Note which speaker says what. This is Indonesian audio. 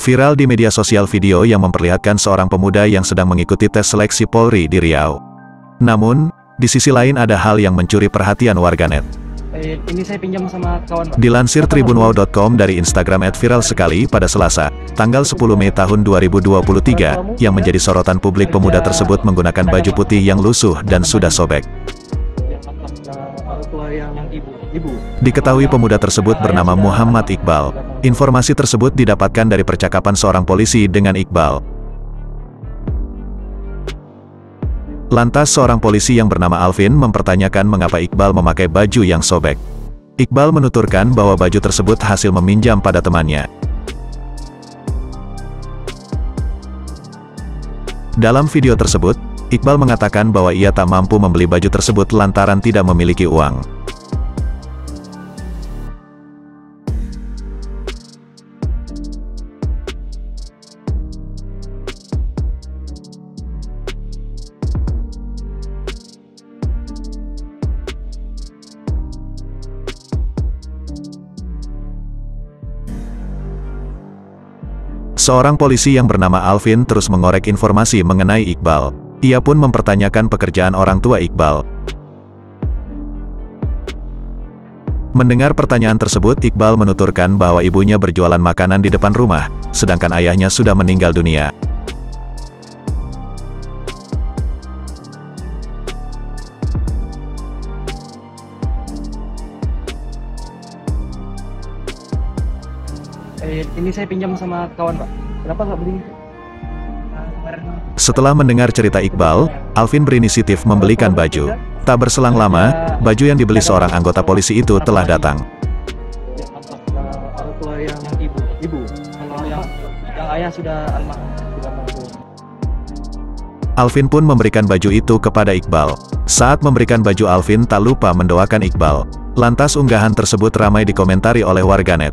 Speaker 1: Viral di media sosial video yang memperlihatkan seorang pemuda yang sedang mengikuti tes seleksi Polri di Riau. Namun, di sisi lain ada hal yang mencuri perhatian warganet.
Speaker 2: Eh, ini saya pinjam sama kawan, Pak.
Speaker 1: Dilansir tribunwow.com dari Instagram viral sekali pada Selasa, tanggal 10 Mei tahun 2023, yang menjadi sorotan publik pemuda tersebut menggunakan baju putih yang lusuh dan sudah sobek.
Speaker 2: Tua yang, yang ibu. Ibu.
Speaker 1: Diketahui pemuda tersebut bernama Muhammad Iqbal. Informasi tersebut didapatkan dari percakapan seorang polisi dengan Iqbal. Lantas seorang polisi yang bernama Alvin mempertanyakan mengapa Iqbal memakai baju yang sobek. Iqbal menuturkan bahwa baju tersebut hasil meminjam pada temannya. Dalam video tersebut, Iqbal mengatakan bahwa ia tak mampu membeli baju tersebut lantaran tidak memiliki uang. Seorang polisi yang bernama Alvin terus mengorek informasi mengenai Iqbal. Ia pun mempertanyakan pekerjaan orang tua Iqbal. Mendengar pertanyaan tersebut, Iqbal menuturkan bahwa ibunya berjualan makanan di depan rumah, sedangkan ayahnya sudah meninggal dunia.
Speaker 2: Eh, ini saya pinjam sama kawan, Pak. Kenapa nggak beli? Nah, kemarin
Speaker 1: Setelah mendengar cerita Iqbal, Alvin berinisiatif membelikan baju. Tak berselang lama, baju yang dibeli seorang anggota polisi itu telah datang.
Speaker 2: yang orang tua yang, yang ibu. Ibu. Kalau yang, yang ayah sudah almarhum. Sudah almarhum.
Speaker 1: Alvin pun memberikan baju itu kepada Iqbal. Saat memberikan baju Alvin tak lupa mendoakan Iqbal. Lantas unggahan tersebut ramai dikomentari oleh warganet.